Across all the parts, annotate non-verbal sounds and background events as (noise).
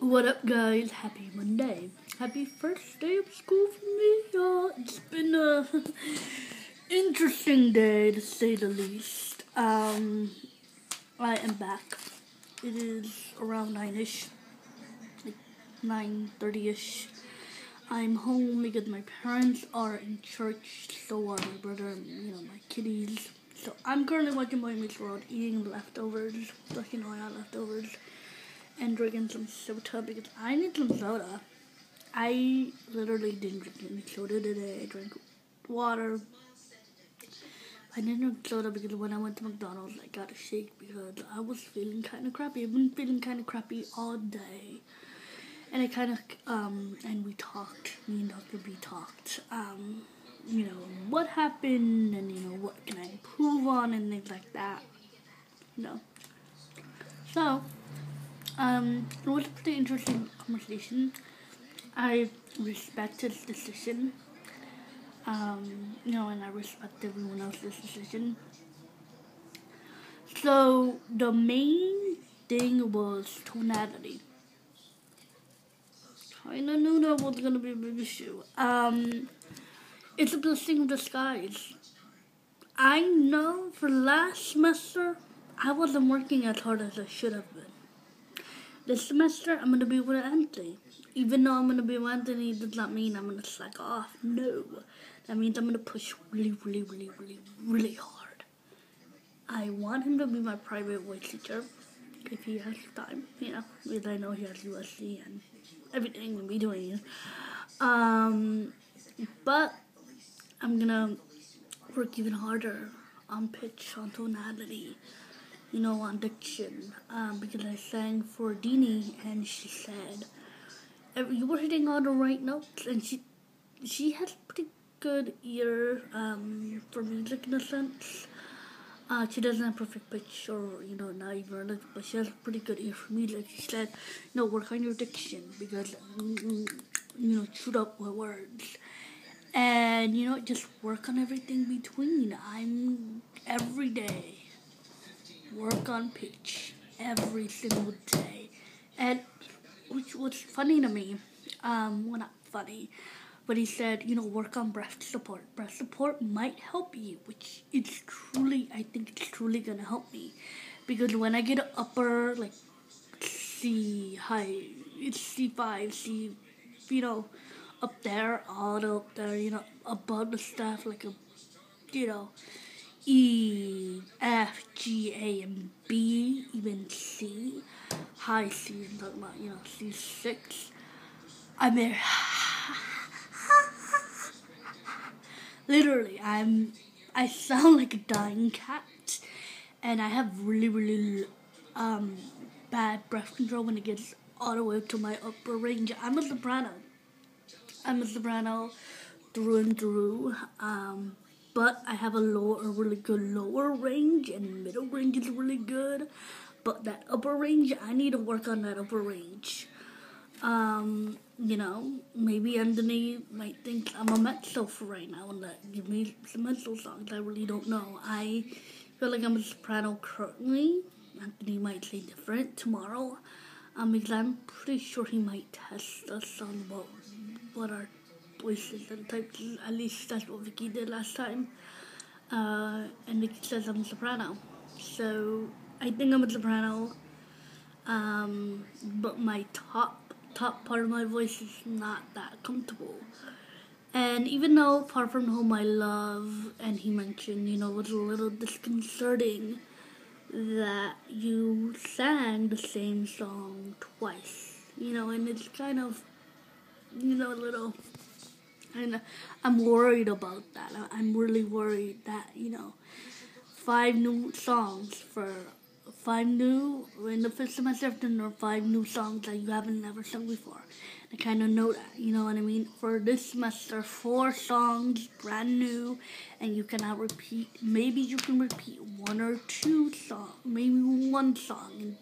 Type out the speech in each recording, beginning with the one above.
What up, guys? Happy Monday. Happy first day of school for me, y'all. It's been a (laughs) interesting day, to say the least. Um, I am back. It is around 9-ish, like 9.30ish. I'm home because my parents are in church, so are my brother and, you know, my kitties. So I'm currently watching Boy Meets World, eating leftovers, you know, I got leftovers and drinking some soda because I need some soda. I literally didn't drink any soda today. I drank water. I didn't drink soda because when I went to McDonald's, I got a shake because I was feeling kind of crappy. I've been feeling kind of crappy all day. And I kind of, um, and we talked, me and Dr. B talked, um, you know, what happened and, you know, what can I improve on and things like that. You know. So, um, it was a pretty interesting conversation. I respect his decision. Um, you know, and I respect everyone else's decision. So the main thing was tonality. I knew that was gonna be a big issue. Um, it's a blessing of disguise. I know for last semester I wasn't working as hard as I should have been. This semester, I'm gonna be with Anthony. Even though I'm gonna be with Anthony, does not mean I'm gonna slack off. No, that means I'm gonna push really, really, really, really, really hard. I want him to be my private voice teacher if he has time, you know, because I know he has USC and everything we'll be doing. Um, but I'm gonna work even harder on pitch, on tonality you know, on diction um, because I sang for Dini and she said you were hitting all the right notes and she she has pretty good ear um, for music in a sense. Uh, she doesn't have perfect pitch or you know not even but she has a pretty good ear for music. She said, "No, work on your diction because you know shoot up with words." And you know, just work on everything between. I'm every day work on pitch every single day. And which was funny to me, um, well not funny, but he said, you know, work on breath support. Breath support might help you, which it's truly, I think it's truly gonna help me. Because when I get an upper, like, C high, it's C5, C, you know, up there, all the up there, you know, above the stuff, like a, you know, E, F, G, A, and B, even C, high C, and talking about, you know, C6. I'm there. (laughs) Literally, I'm, I sound like a dying cat, and I have really, really, um, bad breath control when it gets all the way up to my upper range. I'm a soprano. I'm a soprano through and through. Um, but I have a lower, a really good lower range, and middle range is really good. But that upper range, I need to work on that upper range. Um, you know, maybe Anthony might think I'm a mezzo for right now and that give me some mezzo songs. I really don't know. I feel like I'm a soprano currently. Anthony might say different tomorrow. Um, because I'm pretty sure he might test us on what what our voices and types. At least that's what Vicky did last time. Uh, and Vicky says I'm a soprano. So I think I'm a soprano. Um, but my top top part of my voice is not that comfortable. And even though Far From Home I love, and he mentioned, you know, it was a little disconcerting that you sang the same song twice, you know, and it's kind of, you know, a little and I'm worried about that. I'm really worried that you know, five new songs for five new in the first semester there are five new songs that you haven't never sung before. I kind of know that, you know what I mean. For this semester, four songs, brand new, and you cannot repeat. Maybe you can repeat one or two songs, maybe one song in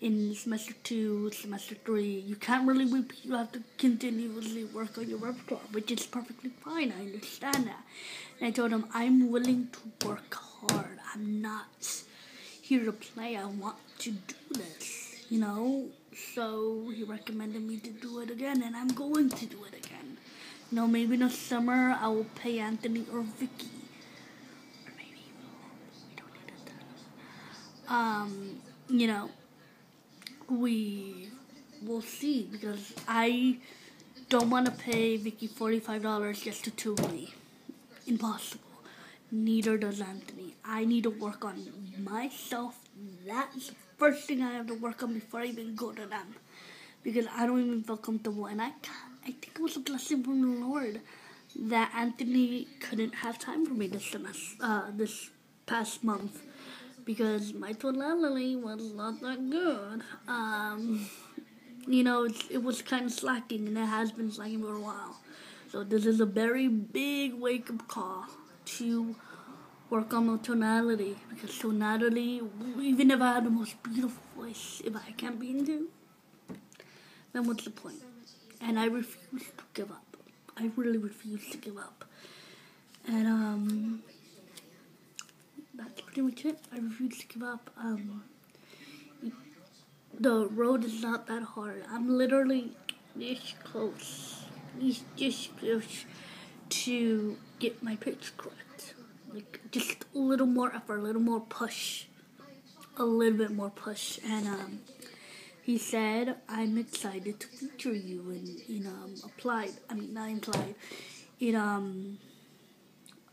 in semester two, semester three. You can't really repeat. You have to continuously work on your repertoire, which is perfectly fine. I understand that. And I told him, I'm willing to work hard. I'm not here to play. I want to do this, you know? So he recommended me to do it again, and I'm going to do it again. You know, maybe in the summer I will pay Anthony or Vicky. Or maybe. Um, you know, we will see because I don't want to pay Vicky $45 just to tour me. Impossible. Neither does Anthony. I need to work on myself. That's the first thing I have to work on before I even go to them. Because I don't even feel comfortable. And I, I think it was a blessing from the Lord that Anthony couldn't have time for me this semester, uh, this past month. Because my tonality was not that good. Um, you know, it was kind of slacking, and it has been slacking for a while. So this is a very big wake-up call to work on my tonality because tonality, even if I have the most beautiful voice, if I can't be into, then what's the point? And I refuse to give up. I really refuse to give up. And um, that's pretty much it. I refuse to give up. Um, the road is not that hard. I'm literally this close. Just close to get my pitch correct. Like just a little more effort, a little more push, a little bit more push. And um, he said, "I'm excited to feature you in in um applied. I mean not implied. In um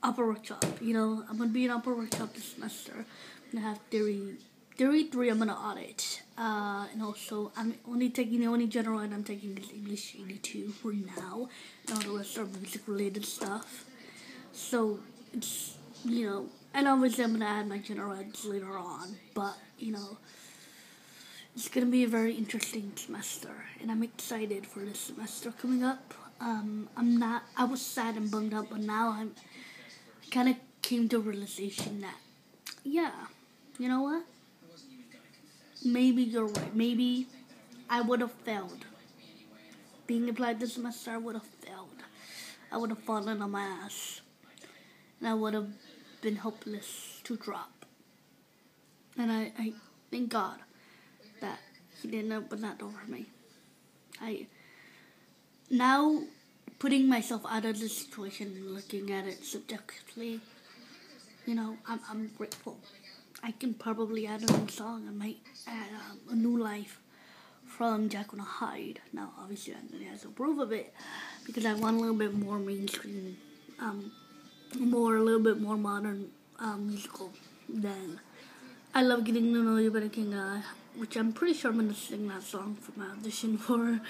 opera workshop. You know, I'm gonna be in opera workshop this semester. I'm gonna have theory." Theory 3 I'm gonna audit. Uh, and also, I'm only taking the only general ed I'm taking is English 82 for now. And all the rest are music related stuff. So, it's, you know, and obviously I'm gonna add my general eds later on. But, you know, it's gonna be a very interesting semester. And I'm excited for this semester coming up. Um, I'm not, I was sad and bummed out, but now I'm, kind of came to realization that, yeah, you know what? maybe you're right. Maybe I would have failed. Being applied this semester, I would have failed. I would have fallen on my ass. And I would have been hopeless to drop. And I, I thank God that He didn't open that door for me. I now putting myself out of this situation and looking at it subjectively, you know, I'm I'm grateful. I can probably add a new song. I might add um, a new life from Jekyll and Hyde. Now, obviously, Anthony has to approve of it because I want a little bit more mainstream, um, more a little bit more modern um, musical than. I love getting to know you better, King, uh, which I'm pretty sure I'm gonna sing that song for my audition for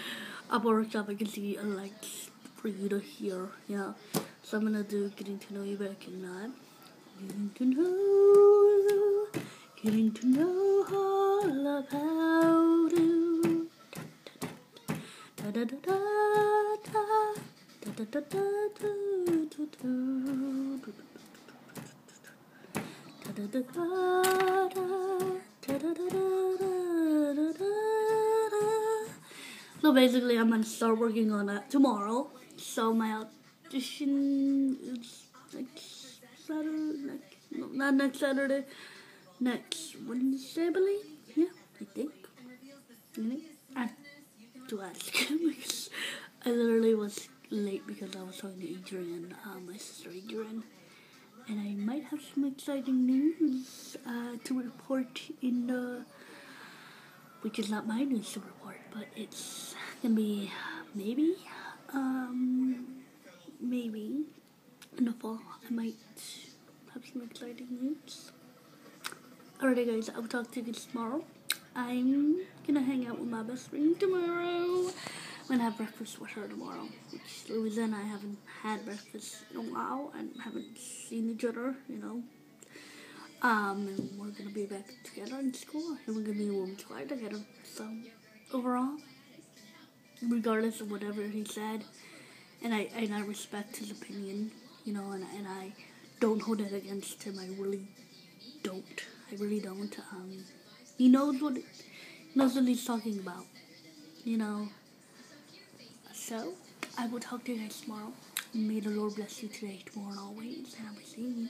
Opera Workshop. I can see a like for you to hear, yeah. So I'm gonna do Getting to Know You Better, King, uh, Getting to Know You. Getting to know all about you. Da da da da da da da da da do do do da da da da da da da da da da So basically, I'm gonna start working on that tomorrow. So my audition is next Saturday, next, no, not next Saturday next Wednesday, I believe. Yeah, I think. I have to ask (laughs) because I literally was late because I was talking to Adrian, uh, my sister Adrian, and I might have some exciting news uh, to report in the, which is not my news to report, but it's gonna be maybe, um, maybe in the fall I might have some exciting news. Alright guys, I'll talk to you guys tomorrow. I'm gonna hang out with my best friend tomorrow. I'm gonna have breakfast with her tomorrow. Which Louisa and I haven't had breakfast in a while and haven't seen each other, you know. Um, and we're gonna be back together in school and we're gonna be women's choir together. So overall, regardless of whatever he said, and I and I respect his opinion, you know, and and I don't hold it against him. I really don't. I really don't. Um, he knows what he knows what he's talking about. You know. So I will talk to you guys tomorrow. May the Lord bless you today, tomorrow, and always. And I will see you.